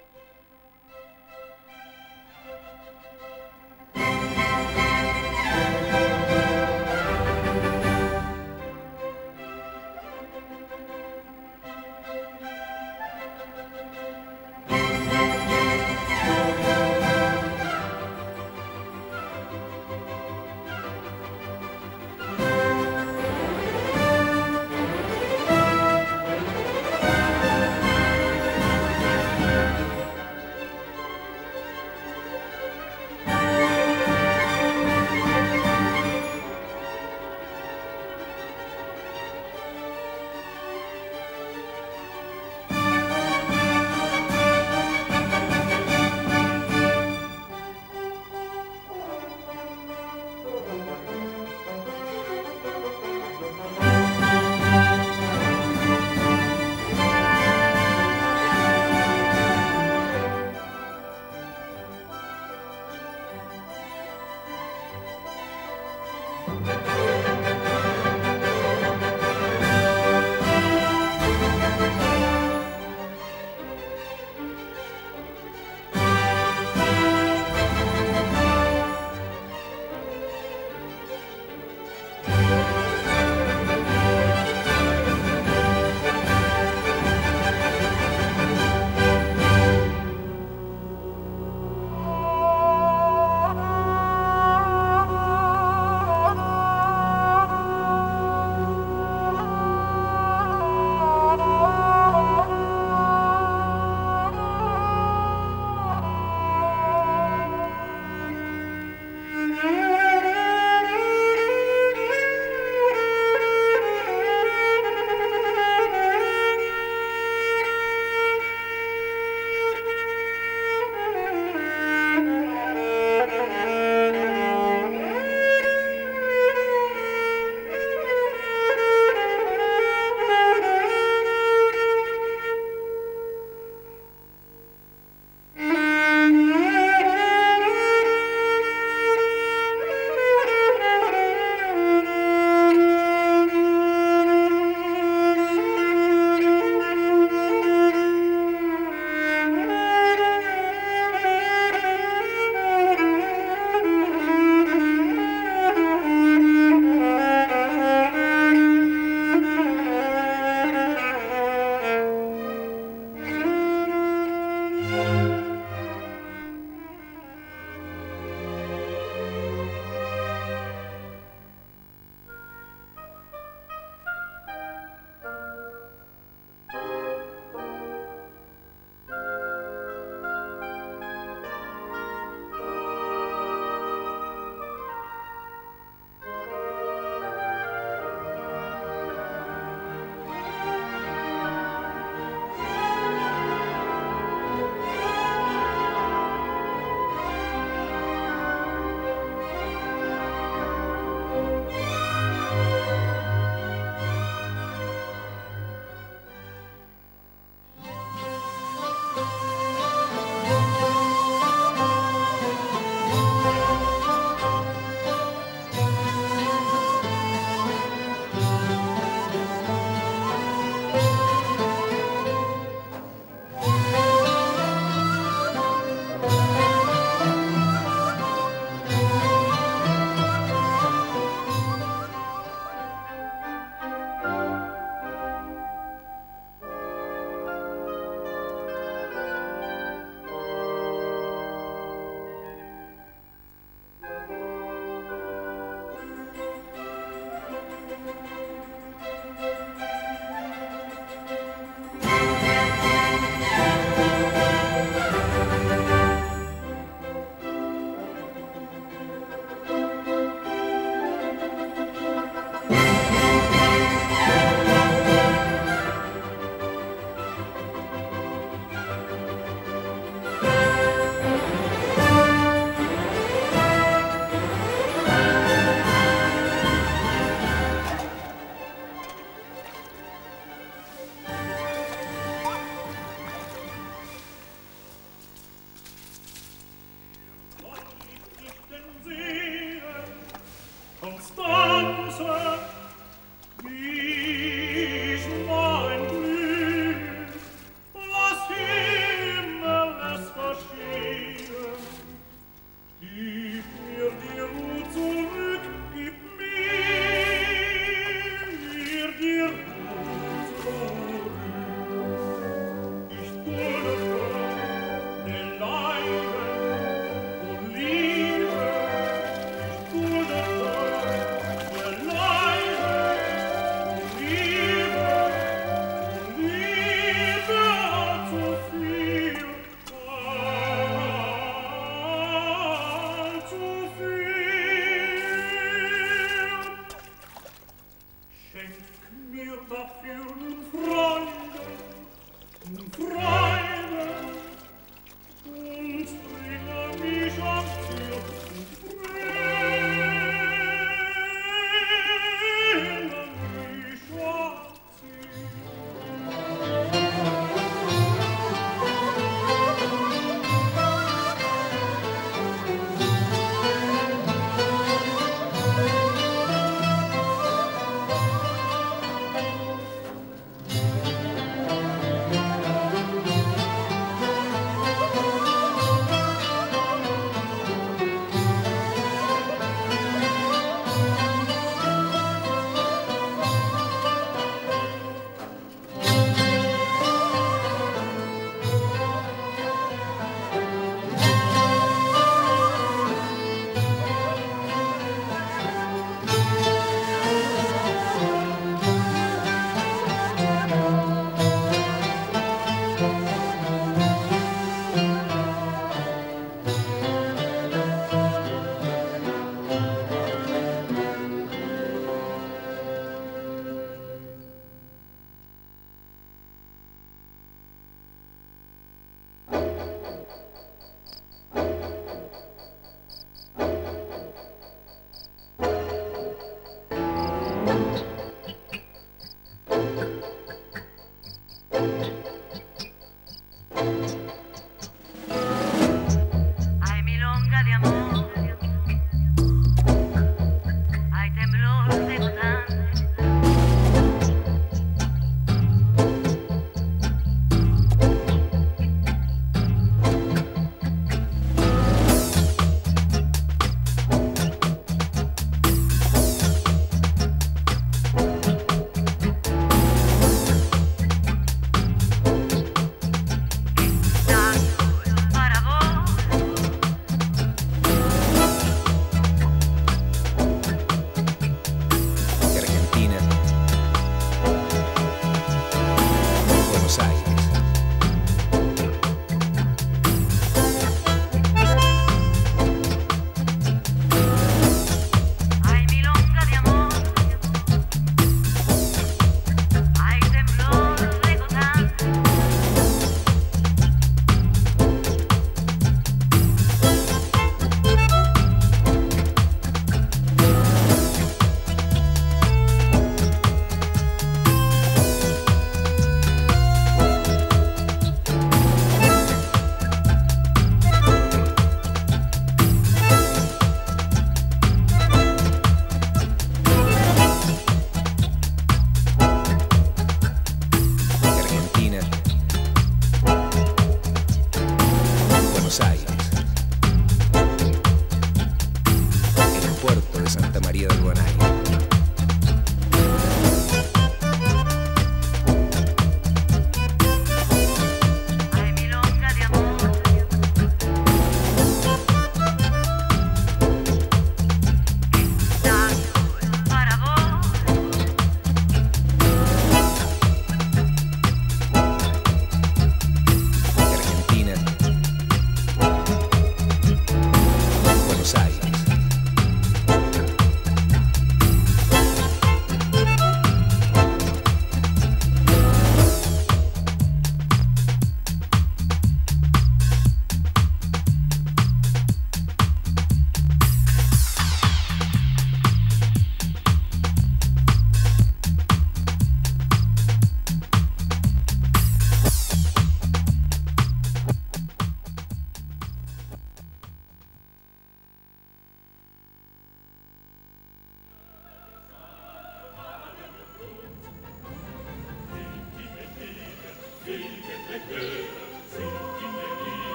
thank you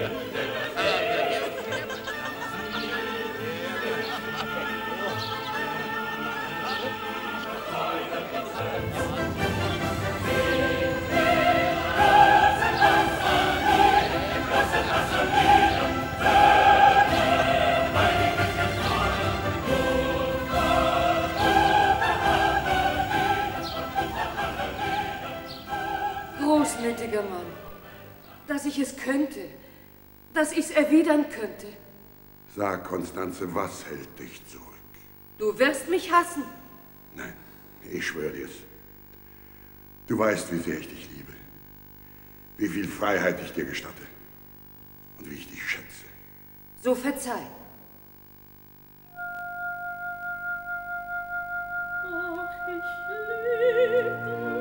Yeah. erwidern könnte. Sag, Konstanze, was hält dich zurück? Du wirst mich hassen. Nein, ich schwöre dir's. Du weißt, wie sehr ich dich liebe, wie viel Freiheit ich dir gestatte und wie ich dich schätze. So verzeih. Ach, ich liebe dich.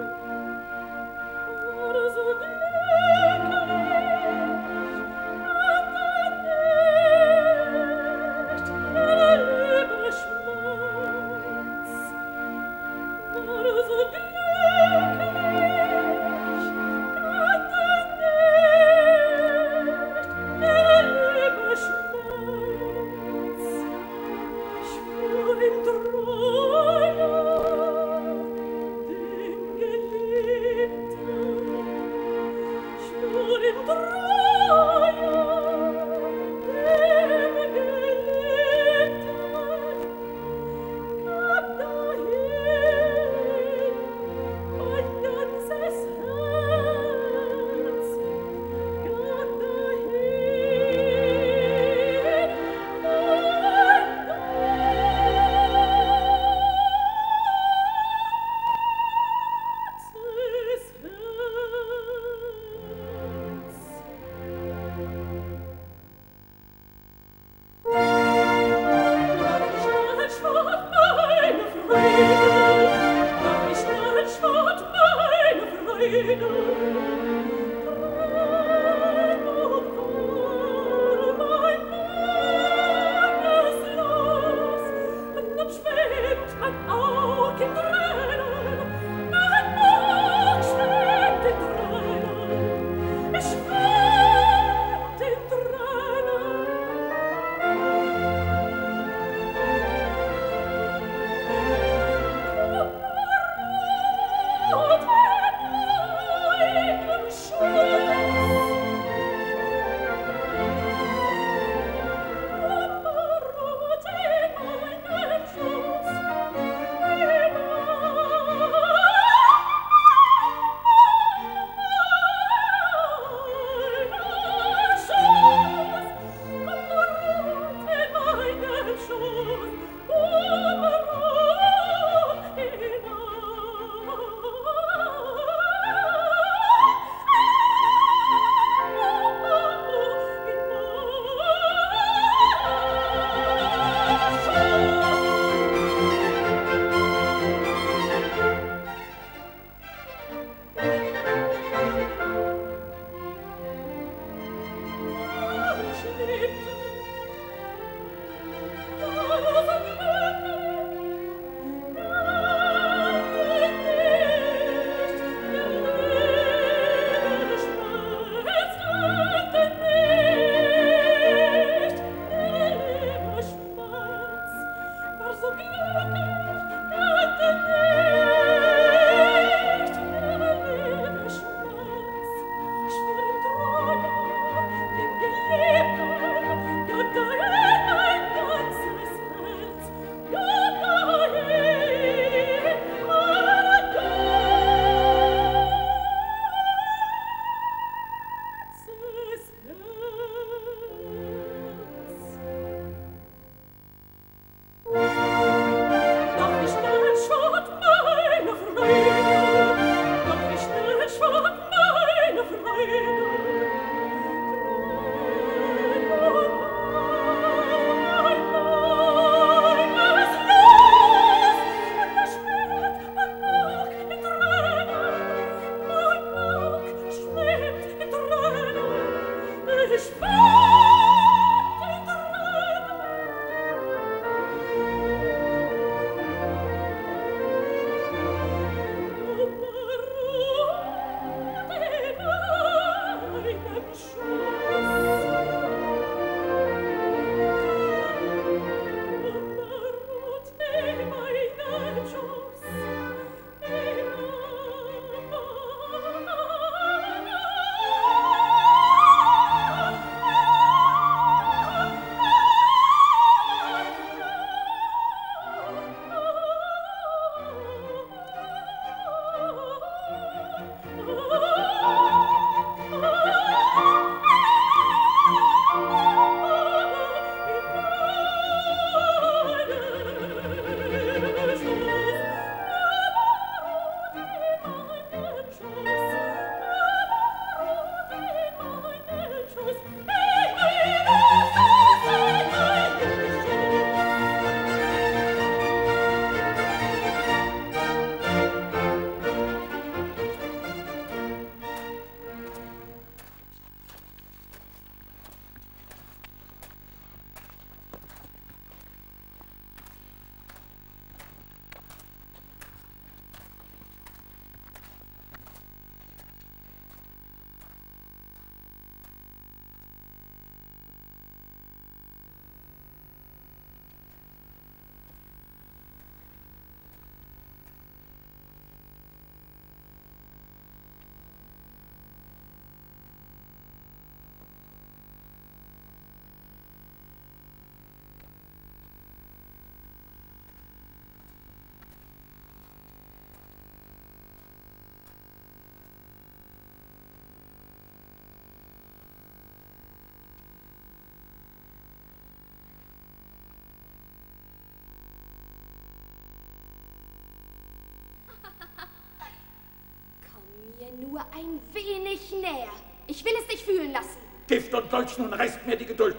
Nur ein wenig näher. Ich will es dich fühlen lassen. Gift und Dolch, nun reißt mir die Geduld.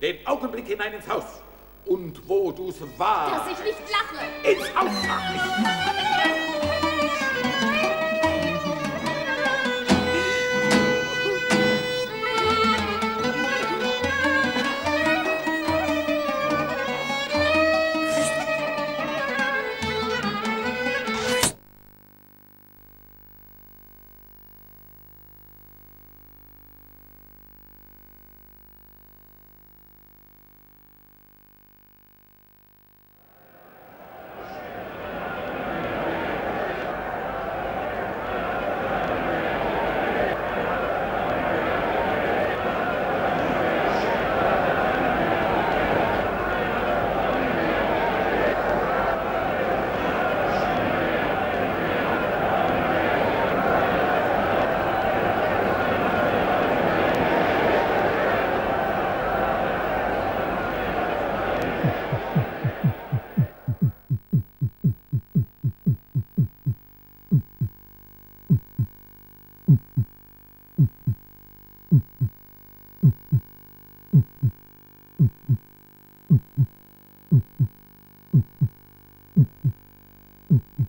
Den Augenblick hinein ins Haus. Und wo du's war. Dass ich nicht lache. Ins Haus, sag ich. Mm-hmm.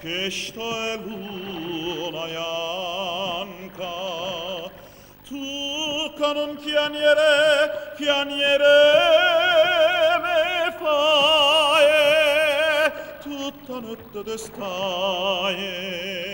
che sto e luna bianca tu che non pianiere pianiere me fai tutta notte d'estate